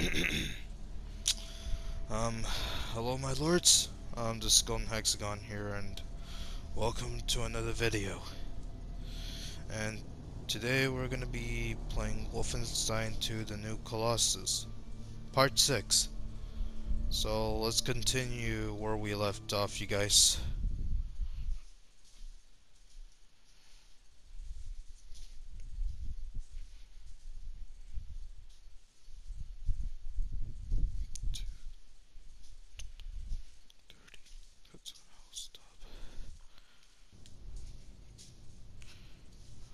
um, hello my lords, I'm just Golden Hexagon here and welcome to another video. And today we're gonna be playing Wolfenstein 2 The New Colossus, Part 6. So let's continue where we left off you guys.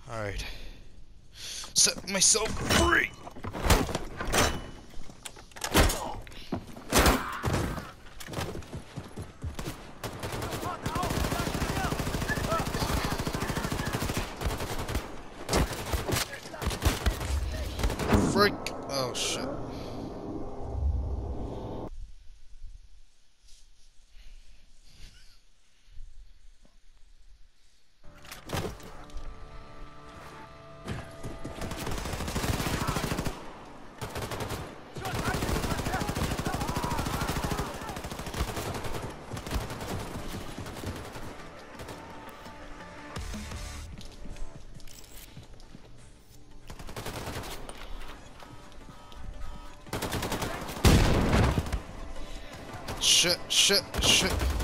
Alright. Set myself Shit, shit, shit.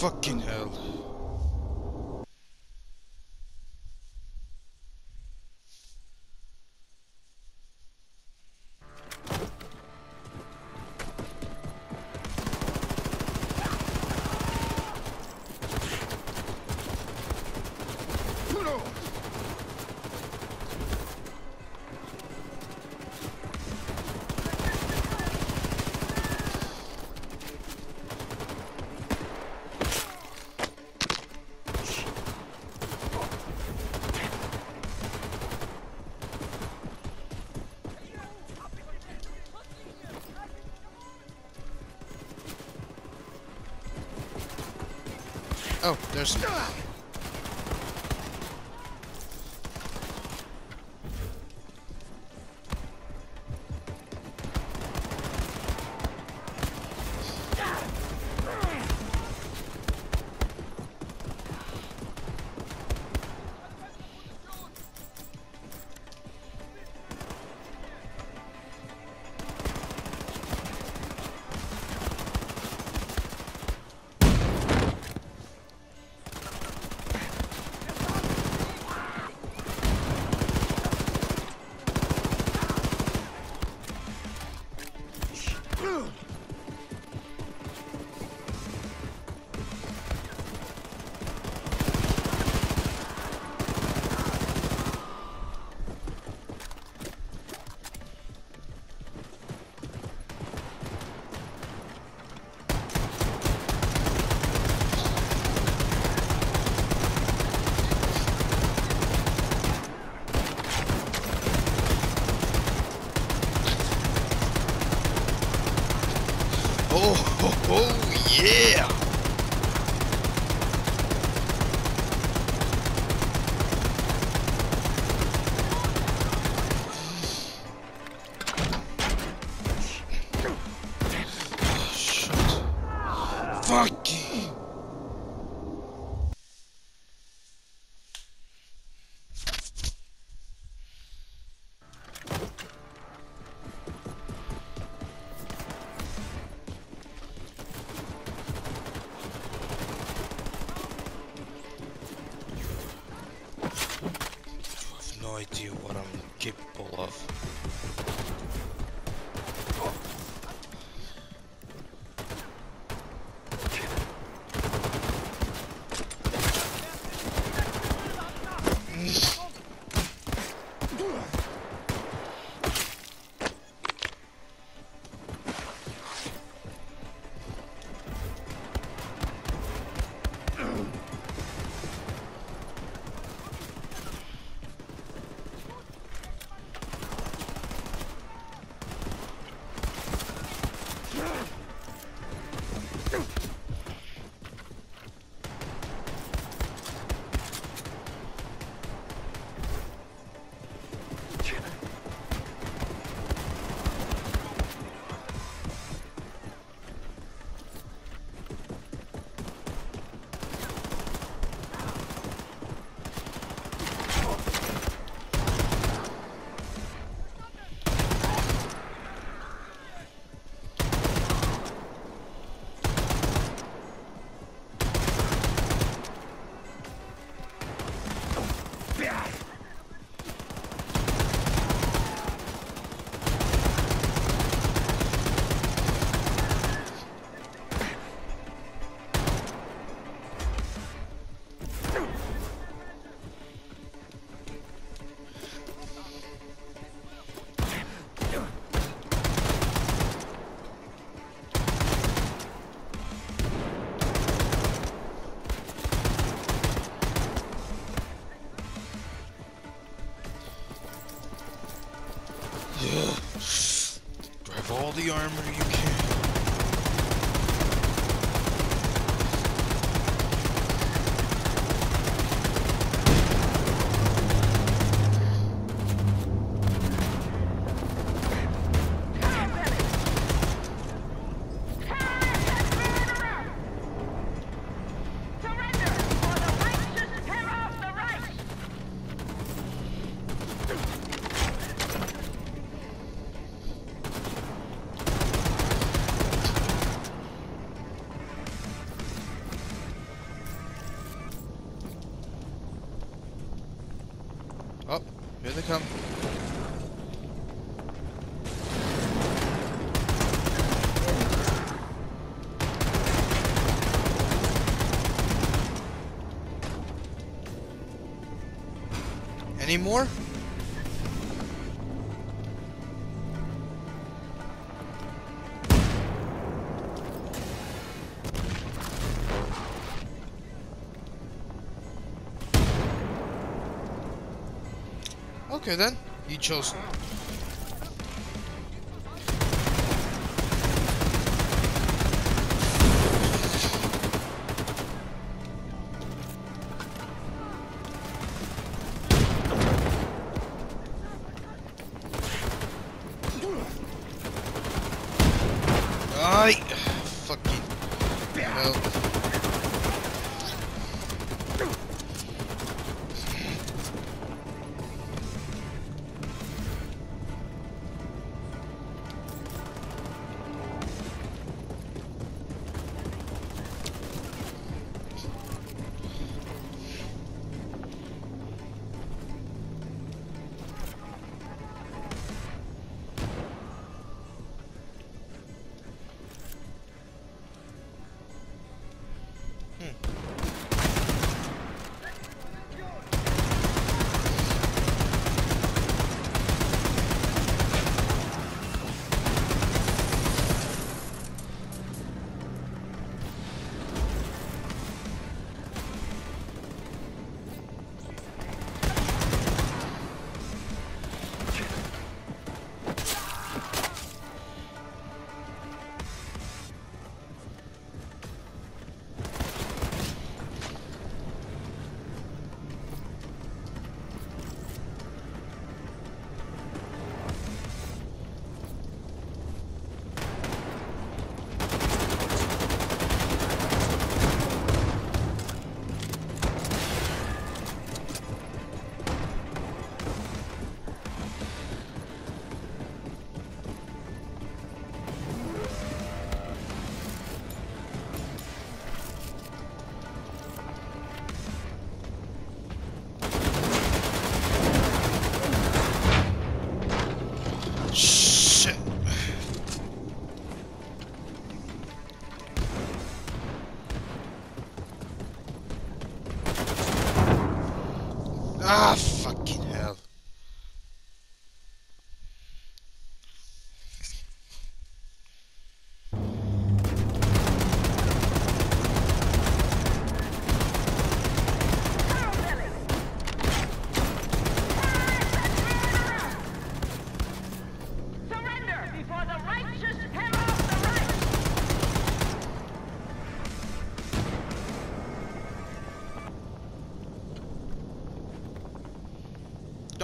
Fucking hell. There's. anymore? Okay then, you chose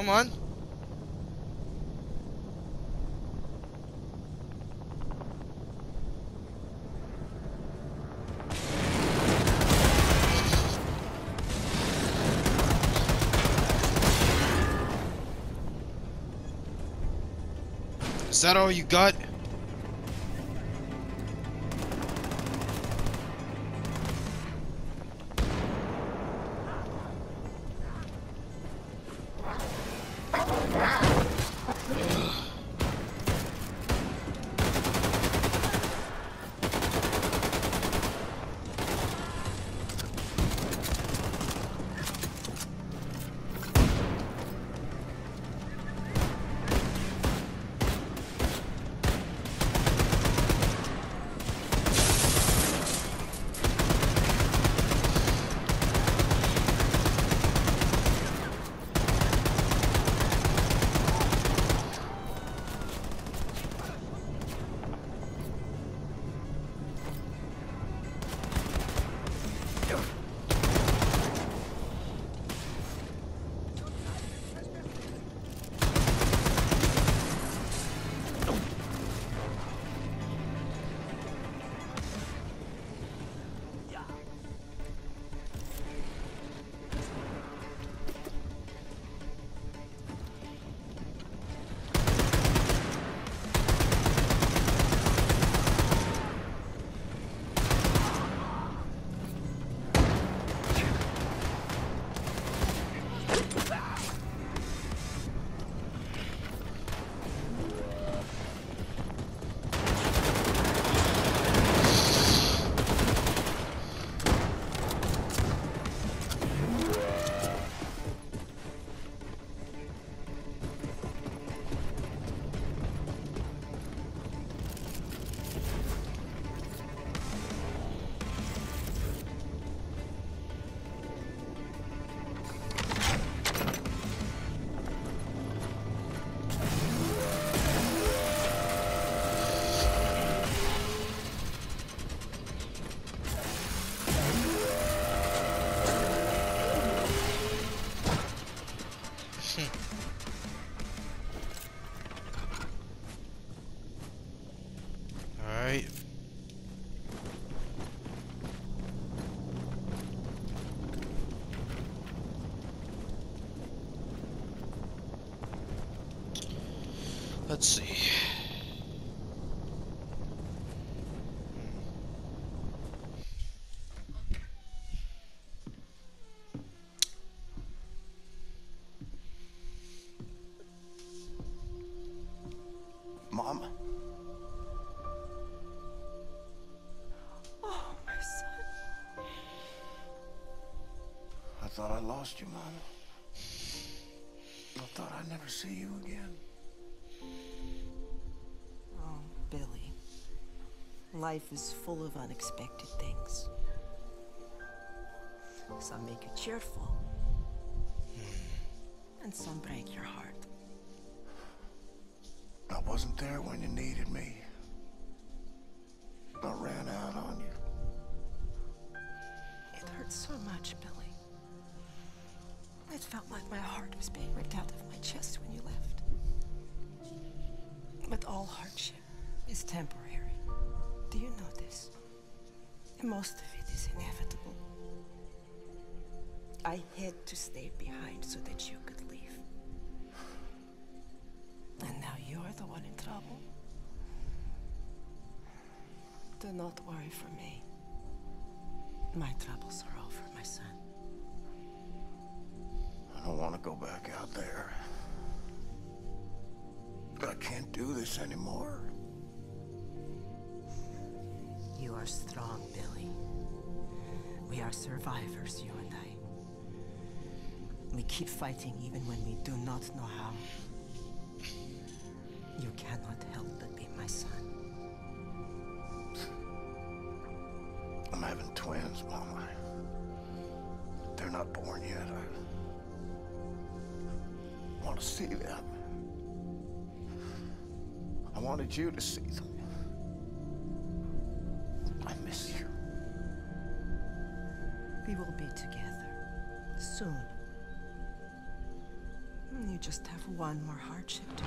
Come on. Is that all you got? Thought I lost you, Mama. I thought I'd never see you again. Oh, Billy. Life is full of unexpected things. Some make you cheerful, hmm. and some break your heart. I wasn't there when you needed me. I ran out on you. It hurts so much, Billy. It felt like my heart was being ripped out of my chest when you left. But all hardship is temporary. Do you know this? And most of it is inevitable. I had to stay behind so that you could leave. And now you're the one in trouble. Do not worry for me. My troubles are over, my son. I don't want to go back out there. I can't do this anymore. You are strong, Billy. We are survivors, you and I. We keep fighting even when we do not know how. You cannot help but be my son. I'm having twins, Mama. They're not born yet. I to see them. I wanted you to see them. I miss you. We will be together soon. You just have one more hardship to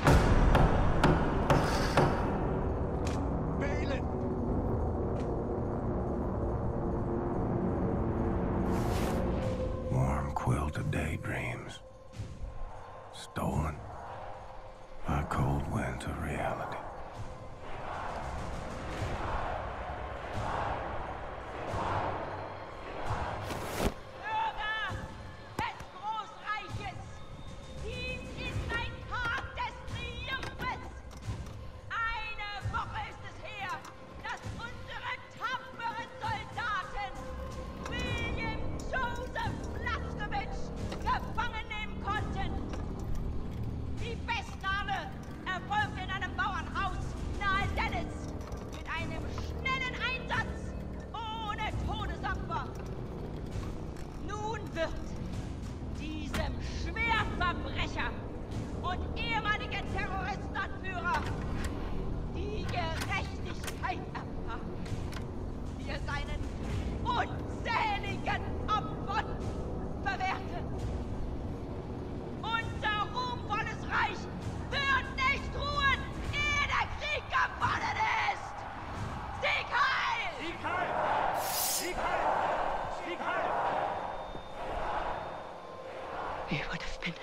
We would have been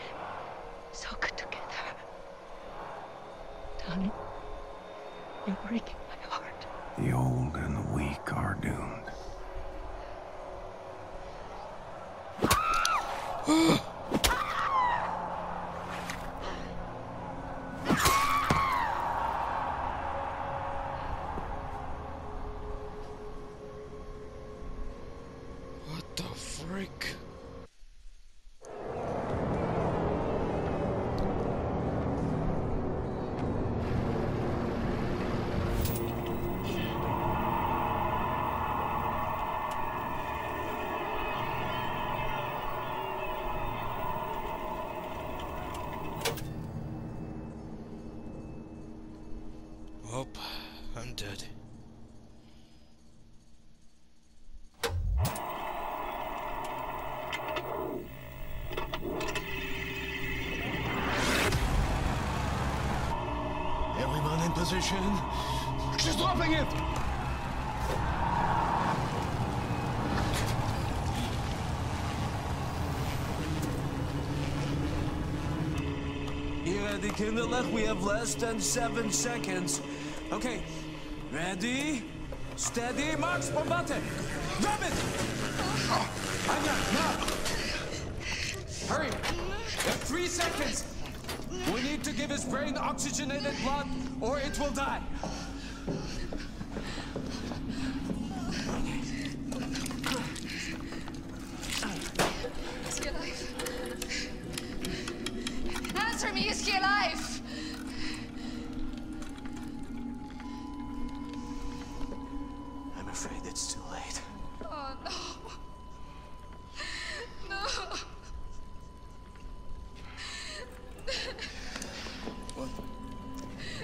so good together. Darling, you're breaking position. She's dropping it! You ready, Kinderlech? We have less than seven seconds. Okay, ready, steady, march, bombate! Grab it! Anya, now! Hurry! You have three seconds! We need to give his brain oxygenated blood, or it will die.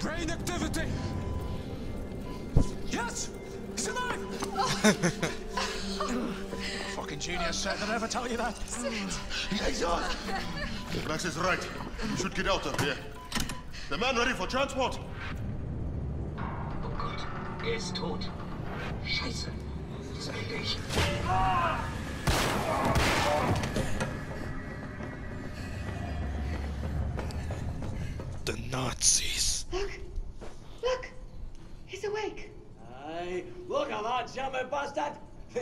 Brain activity! Yes! He's alive! Fucking genius, Set. Did I ever tell you that? Liaison! Max is right. We should get out of here. The man ready for transport? Oh Gott, er ist tot. Scheiße. Das kriege ich. The Nazis. Look! Look! He's awake. Hey, look at that jumping bastard!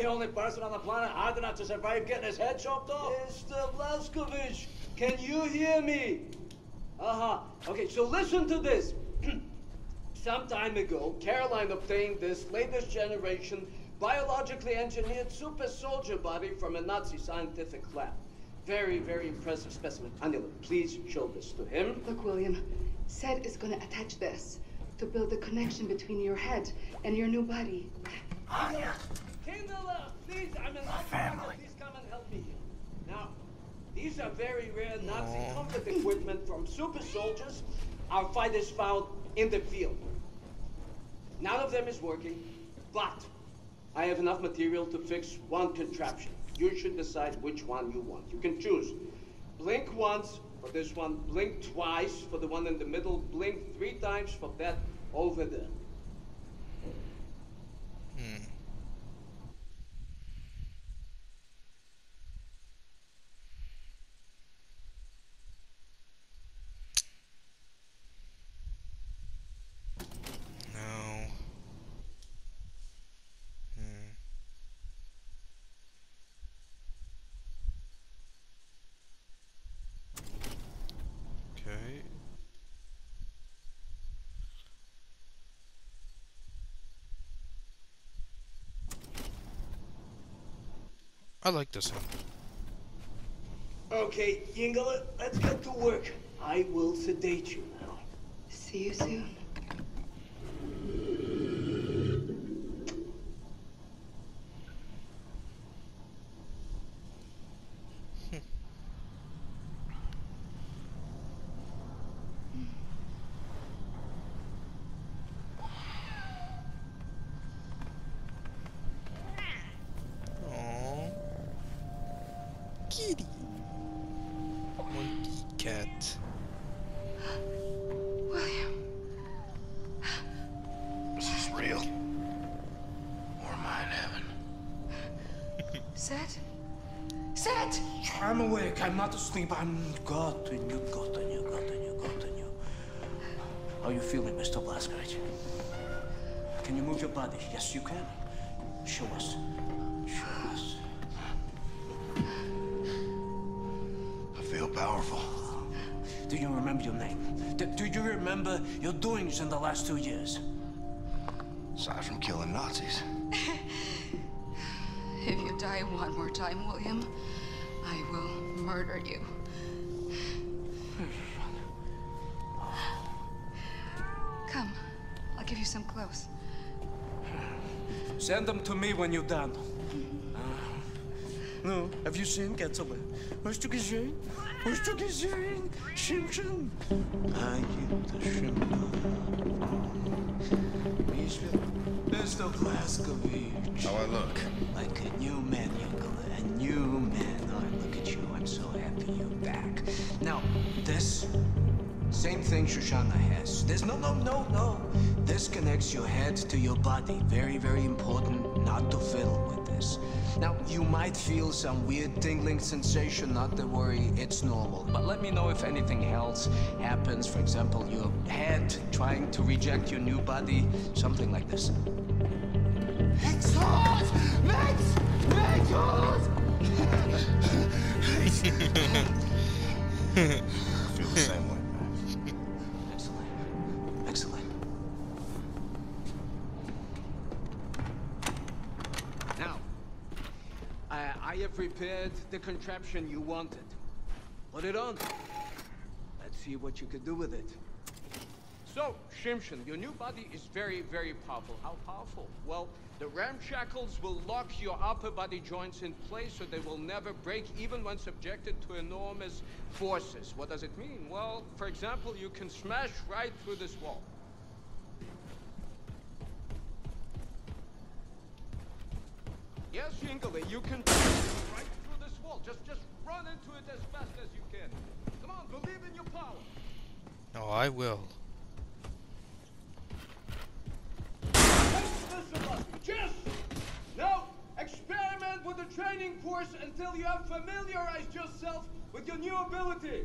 The only person on the planet hard enough to survive getting his head chopped off. Mr. Blazkowicz, can you hear me? Uh-huh. Okay, so listen to this. Some time ago, Caroline obtained this latest generation biologically engineered super soldier body from a Nazi scientific lab. Very, very impressive specimen. Anila, please show this to him. Look, William. Set is gonna attach this to build a connection between your head and your new body. Kindler, please, I'm an family. Please come and help me. Now, these are very rare Nazi oh. comfort equipment from super soldiers our fighters found in the field. None of them is working, but I have enough material to fix one contraption. You should decide which one you want. You can choose. Blink once for this one, blink twice for the one in the middle, blink three times for that over there. Hmm. No. Hmm. Okay. I like this one. Okay, Yingala, let's get to work. I will sedate you now. See you soon. Powerful. Do you remember your name? Do, do you remember your doings in the last two years? Aside from killing Nazis. If you die one more time, William, I will murder you. Come, I'll give you some clothes. Send them to me when you're done. Uh, no, have you seen Getaway? Hast du gesehen? Hast du gesehen? Simpson? Are you the Simpson? Mr. Blazkowicz. How I look? Like a new man, Yokola. A new man. Oh, look at you. I'm so happy you're back. Now, this, same thing Shoshana has. This, no, no, no, no. This connects your head to your body. Very, very important not to fiddle with this. Now, you might feel some weird tingling sensation, not to worry, it's normal. But let me know if anything else happens. For example, your head trying to reject your new body, something like this. It's Exhaust! Max! Exhaust! Feel the same prepared the contraption you wanted. Put it on. Let's see what you can do with it. So, Shimshin, your new body is very, very powerful. How powerful? Well, the ramshackles will lock your upper body joints in place so they will never break even when subjected to enormous forces. What does it mean? Well, for example, you can smash right through this wall. Yes, Yingling, you can right through this wall. Just just run into it as fast as you can. Come on, believe in your power. Oh, I will. Just now experiment with the training course until you have familiarized yourself with your new ability.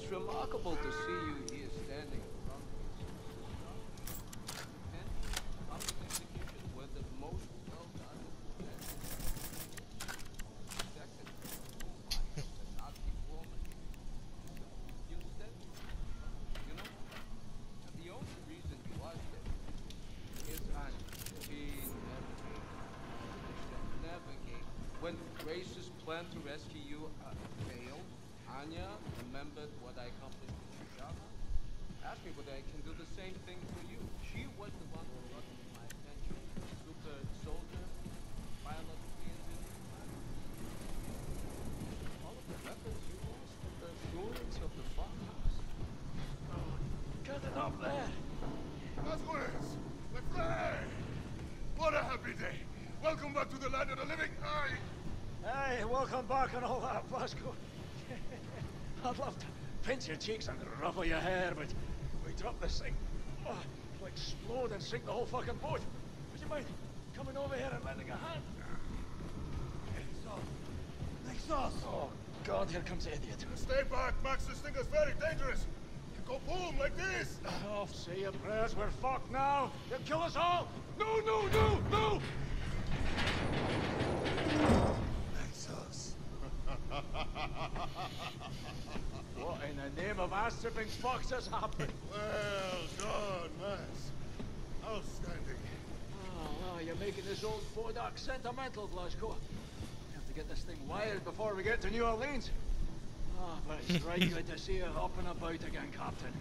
She never gave. She never gave. When Grace's plan to rescue you Anya remembered what I accomplished with Shujana. Asked me whether I can do the same thing for you. She was the one who brought it to my attention. Super soldier, biologically engineered. All of the weapons you lost in the ruins of the farmhouse. Oh, cut it off there! Nazgûl! My friend! What a happy day! Welcome back to the land of the living! Aye! Hey, welcome back and all that, Blasco. I'd love to pinch your cheeks and ruffle your hair, but we drop this thing. Oh, it'll explode and sink the whole fucking boat. Would you mind coming over here and lending a hand? Exhaust! Oh, God, here comes the idiot. Stay back, Max. This thing is very dangerous. You go boom like this. Oh, say your prayers. We're fucked now. They'll kill us all. No, no, no, no! Exhaust. What in the name of ass-tripping fox has happened? Well done, Max. Outstanding. Oh, well, you're making this old Bodak sentimental, Blasco. We have to get this thing wired before we get to New Orleans. Ah, but it's right good to see you up and about again, Captain.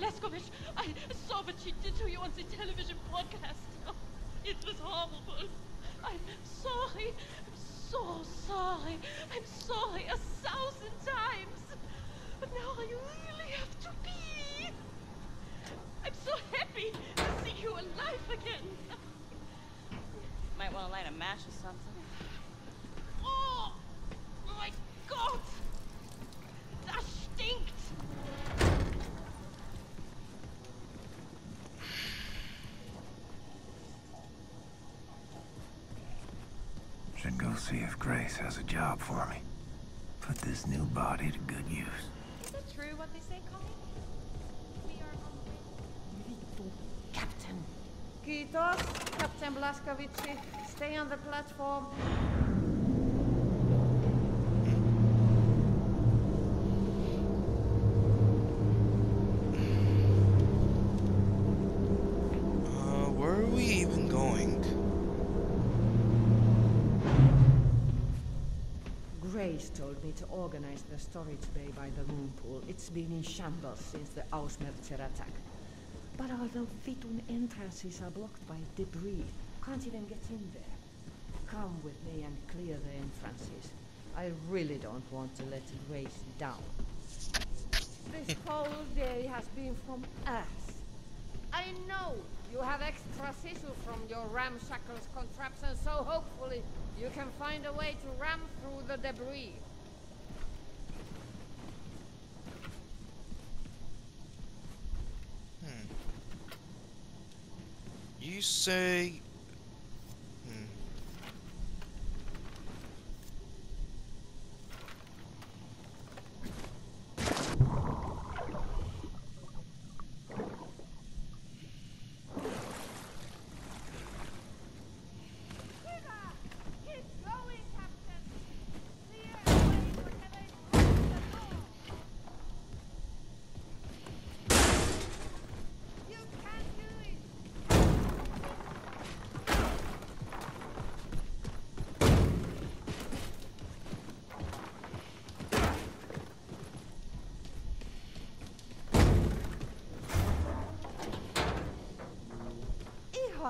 Blazkowicz! I saw what she did to you on the television broadcast. Oh, it was horrible. I'm sorry. I'm so sorry. I'm sorry a thousand times. But now I really have to be. I'm so happy to see you alive again. Might want to light a match or something. Grace has a job for me. Put this new body to good use. Is it true what they say, Connie? We are on the way. Captain. Kiitos, Captain Blaskovici. Stay on the platform. Told me to organize the storage bay by the moon pool. It's been in shambles since the Ausmerzer attack. But although Vitun entrances are blocked by debris, can't even get in there. Come with me and clear the entrances. I really don't want to let it race down. This whole day has been from us. I know you have extra tissue from your ramshackle contraption, so hopefully you can find a way to ram through the debris. Hmm. You say...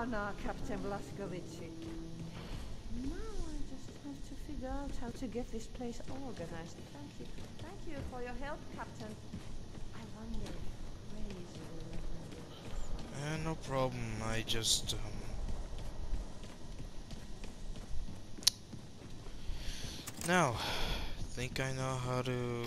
Ihana, Captain Blaskovici. Now I just have to figure out how to get this place organized. Thank you. Thank you for your help, Captain. I wonder Ray's will Eh, no problem. I just, um... Now, think I know how to...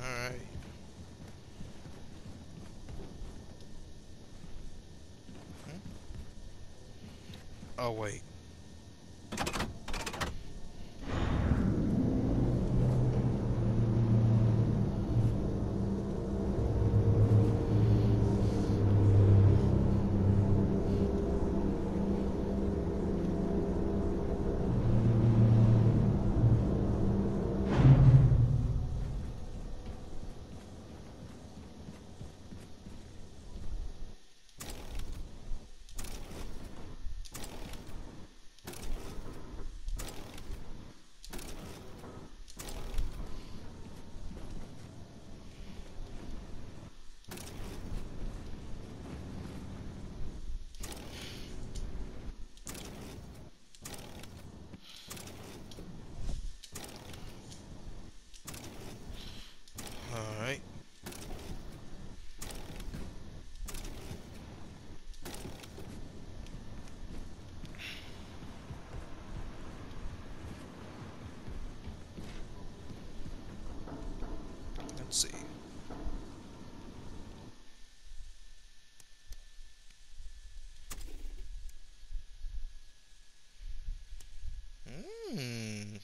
Alright. Hmm? Oh, wait. Alright. Let's see. Hmm.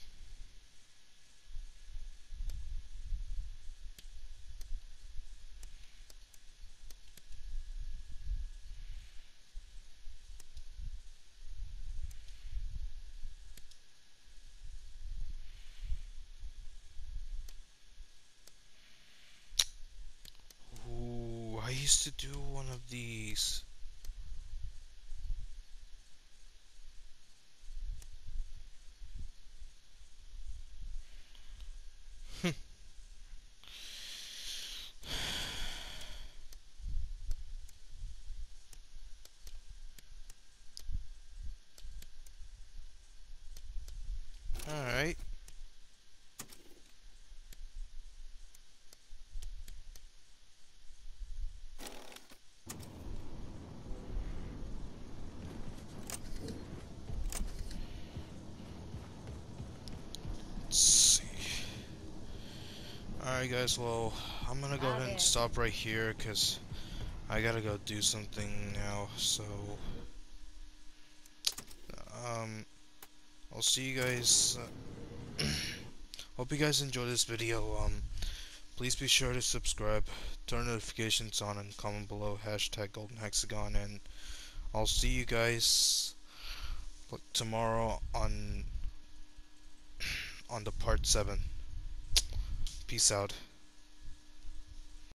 Ooh, I used to do one of these. Alright. Let's see. Alright guys, well, I'm gonna go ahead and stop right here because I gotta go do something now. So, um, I'll see you guys. Uh, hope you guys enjoy this video. Um, please be sure to subscribe, turn notifications on, and comment below hashtag Golden Hexagon. And I'll see you guys tomorrow on on the part seven. Peace out.